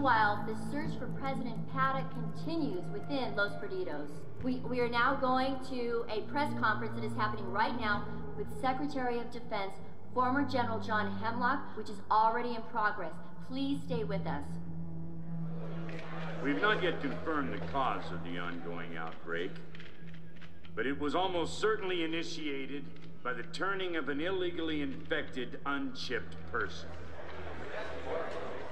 Meanwhile, the search for President Paddock continues within Los Perdidos. We, we are now going to a press conference that is happening right now with Secretary of Defense, former General John Hemlock, which is already in progress. Please stay with us. We've not yet confirmed the cause of the ongoing outbreak, but it was almost certainly initiated by the turning of an illegally infected, unchipped person.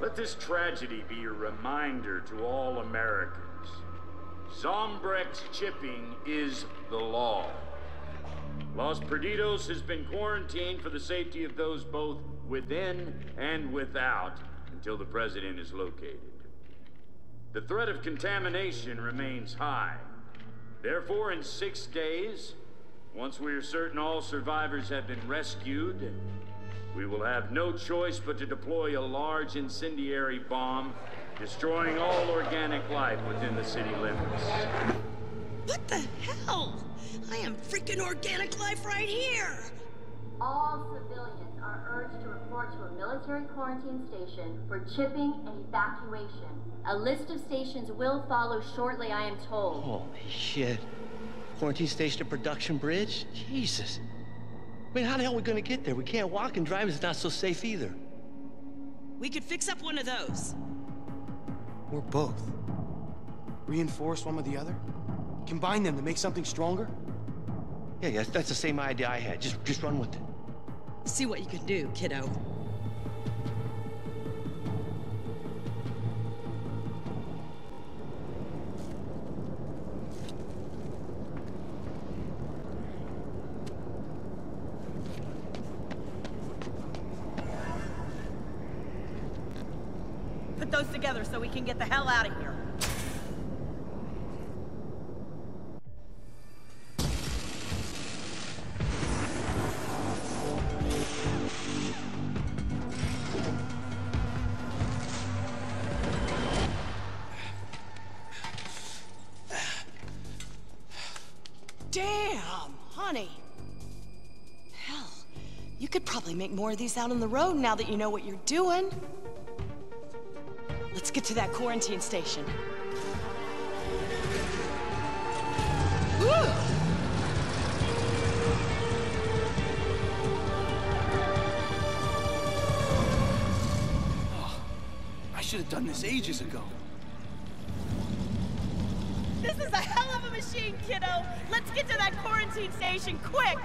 Let this tragedy be a reminder to all Americans. Zombrex chipping is the law. Los Perdidos has been quarantined for the safety of those both within and without until the president is located. The threat of contamination remains high. Therefore, in six days, once we are certain all survivors have been rescued, we will have no choice but to deploy a large incendiary bomb, destroying all organic life within the city limits. What the hell? I am freaking organic life right here! All civilians are urged to report to a military quarantine station for chipping and evacuation. A list of stations will follow shortly, I am told. Holy shit. Quarantine station to production bridge? Jesus. I mean, how the hell are we gonna get there? We can't walk and drive, it's not so safe either. We could fix up one of those. Or both. Reinforce one with the other? Combine them to make something stronger? Yeah, yeah, that's the same idea I had. Just, just run with it. See what you can do, kiddo. Get the hell out of here. Damn, honey. Hell, you could probably make more of these out on the road now that you know what you're doing. Let's get to that quarantine station. Woo! I should have done this ages ago. This is a hell of a machine, kiddo. Let's get to that quarantine station quick.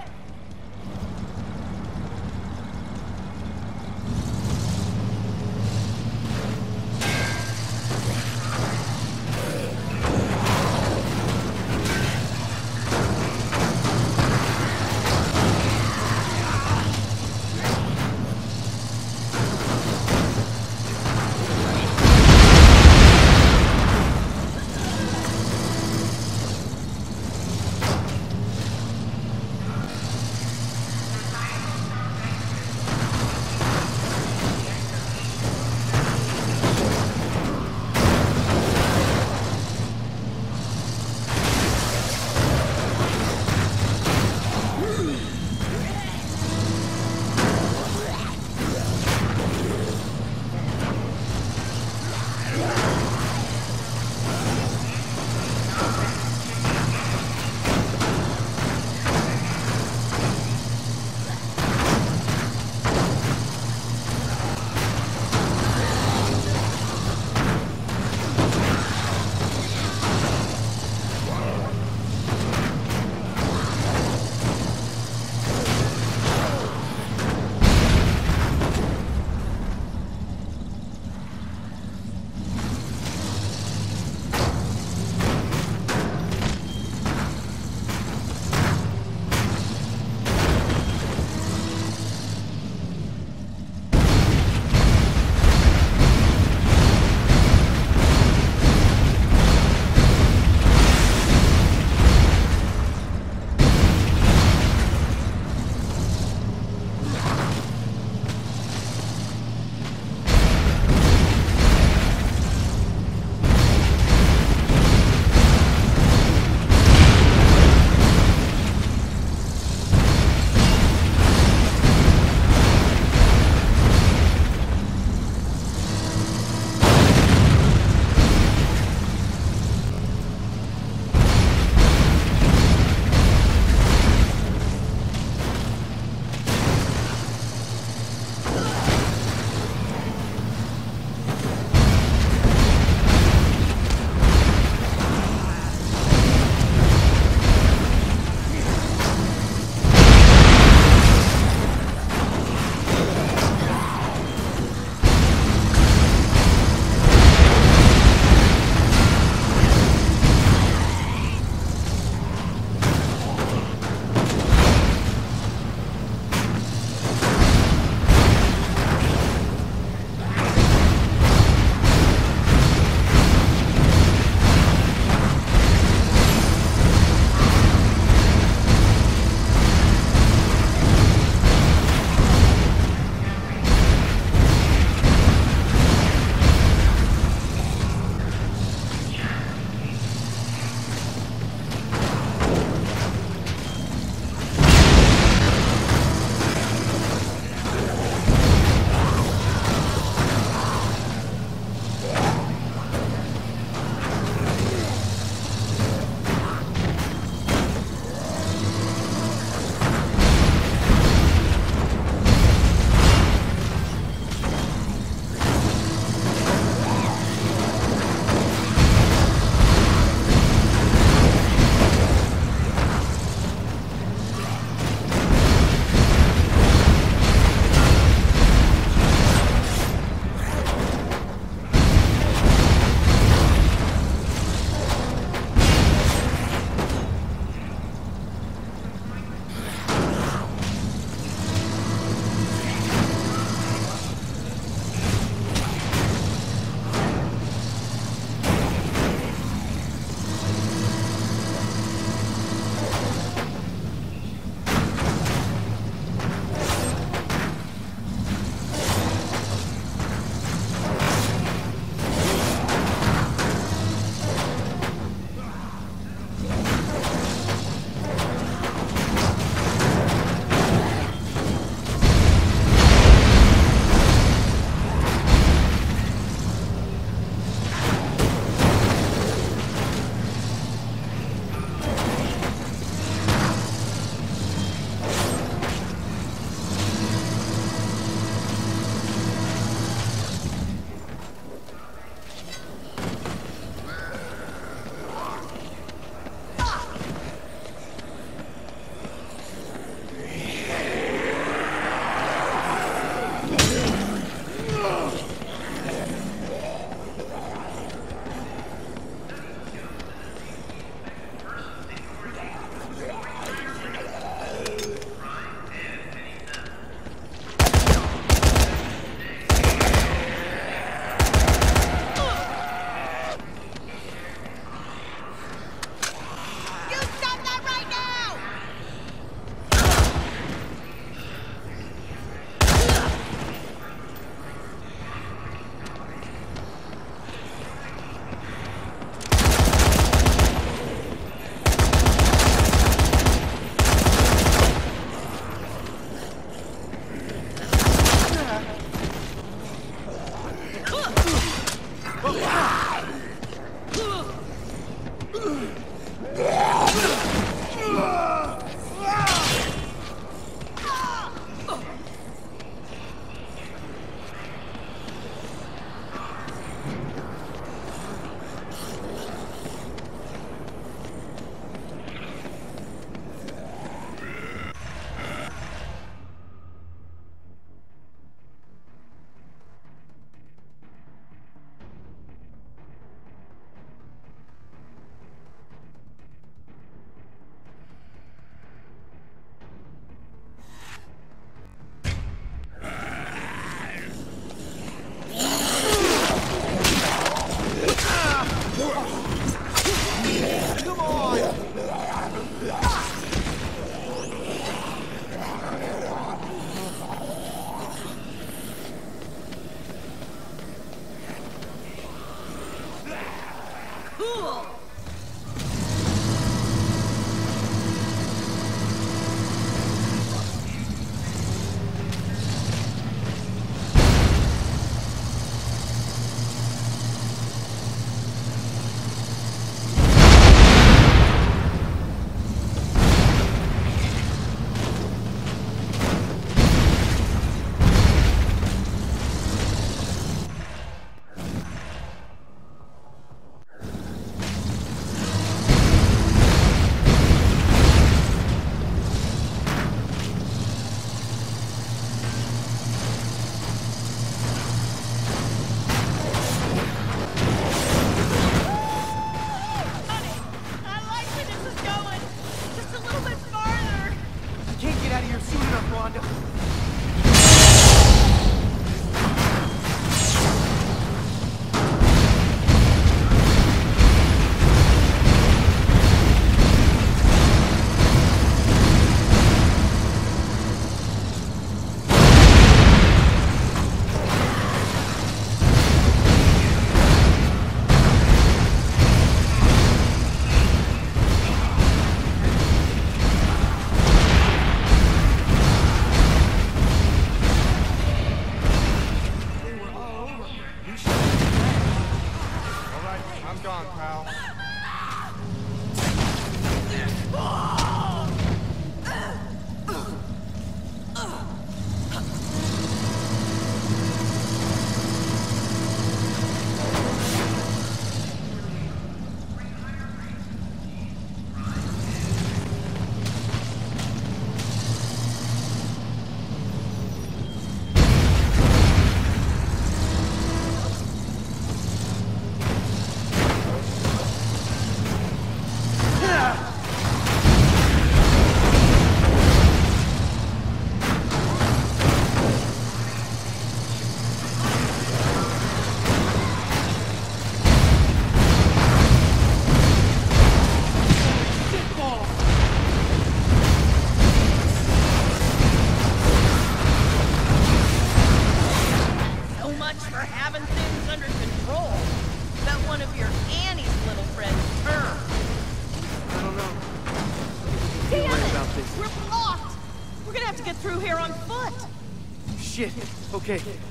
Okay. okay.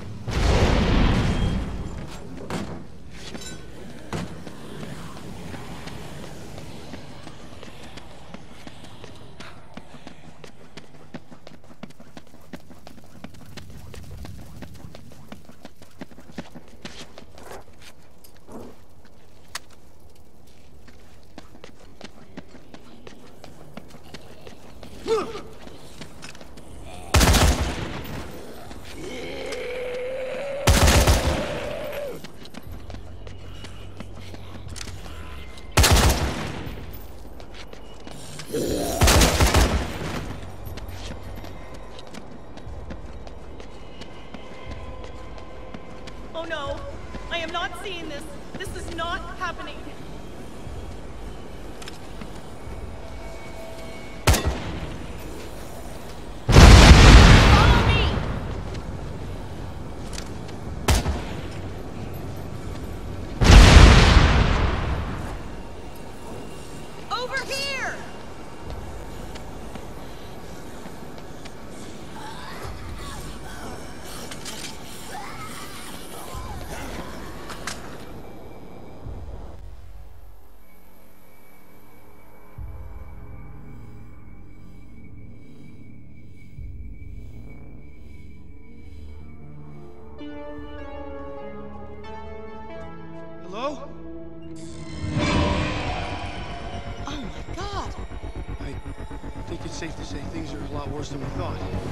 Than we thought.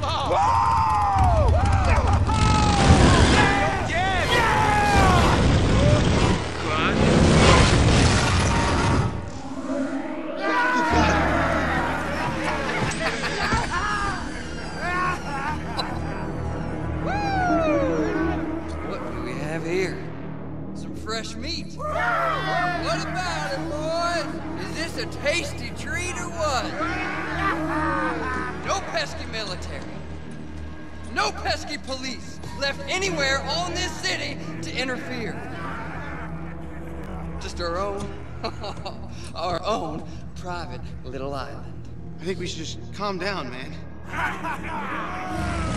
我 I think we should just calm down, man.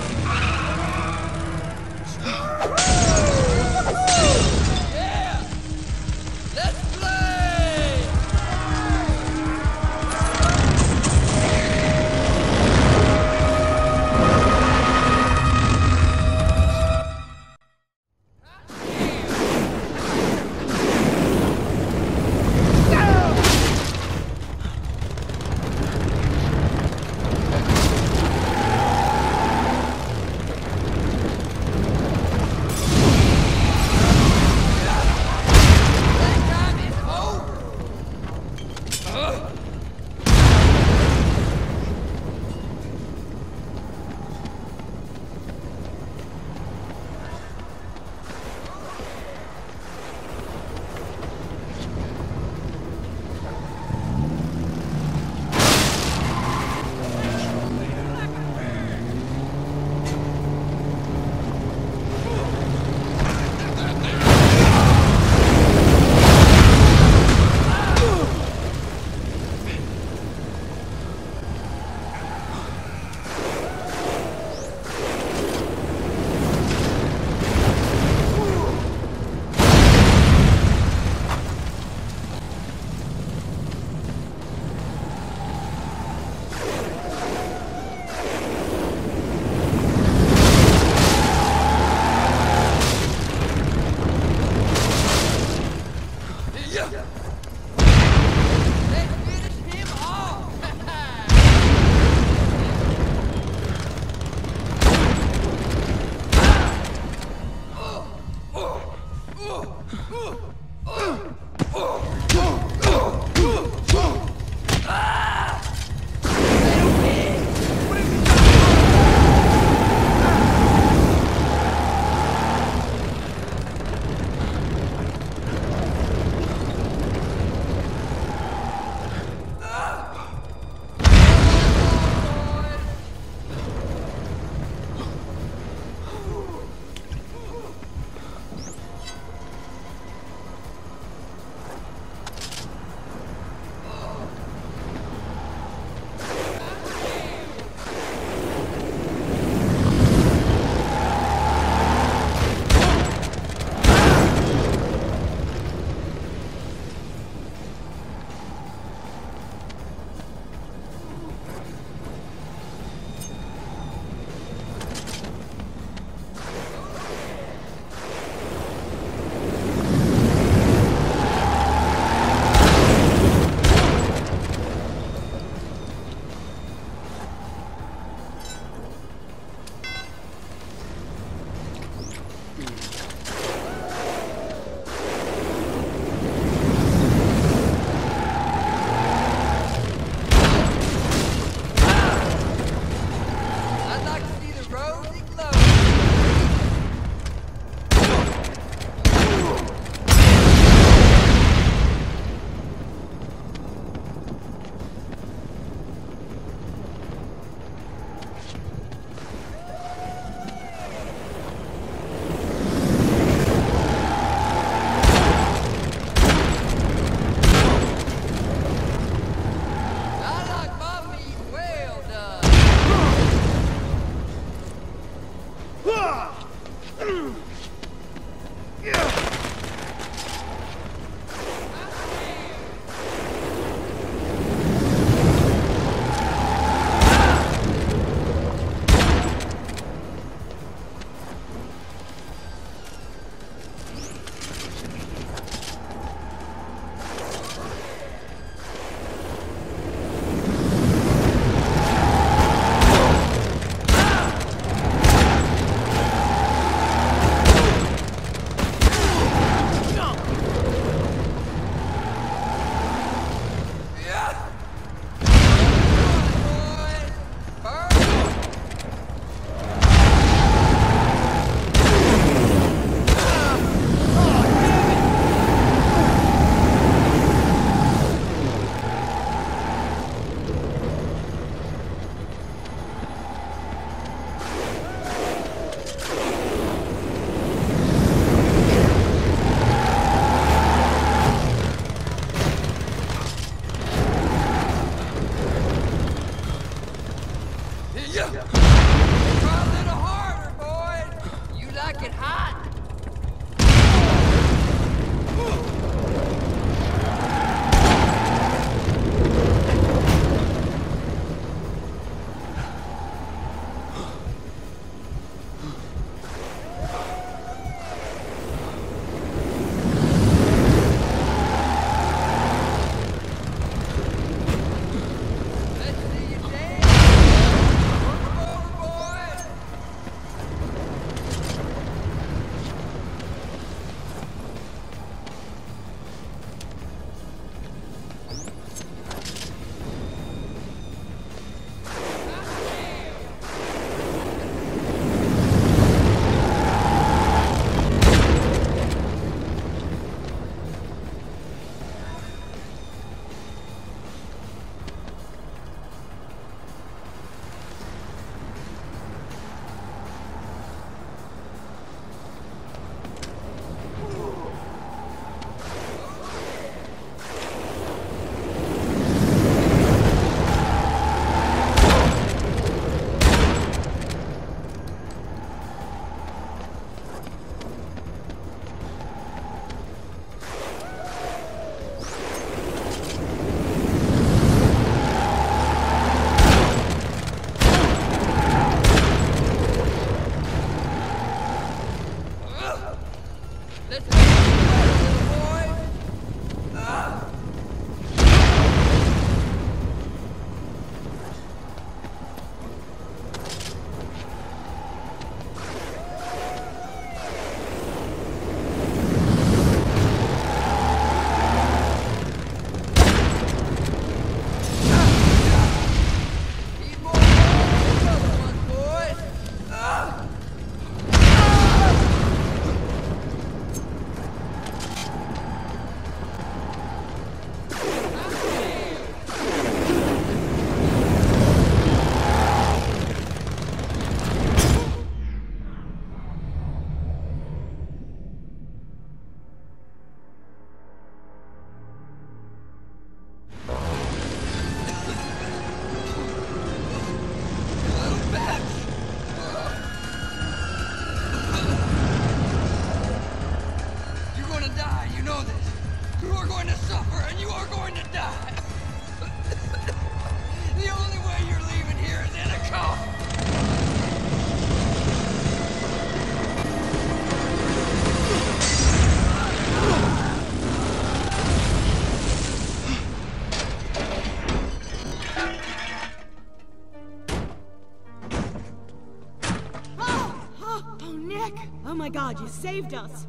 my god, you saved us!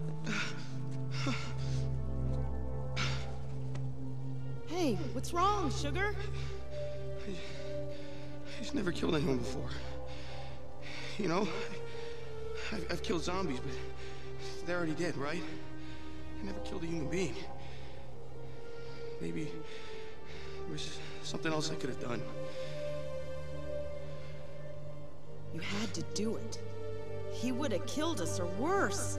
Hey, what's wrong, sugar? He's never killed anyone before. You know, I've, I've killed zombies, but they're already dead, right? I never killed a human being. Maybe there was something else I could have done. You had to do it. He would have killed us or worse.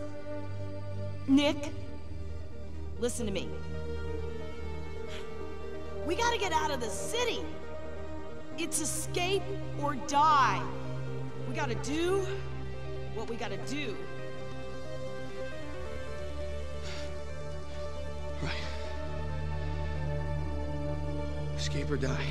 Nick, listen to me. We gotta get out of the city. It's escape or die. We gotta do what we gotta do. Right. Escape or die.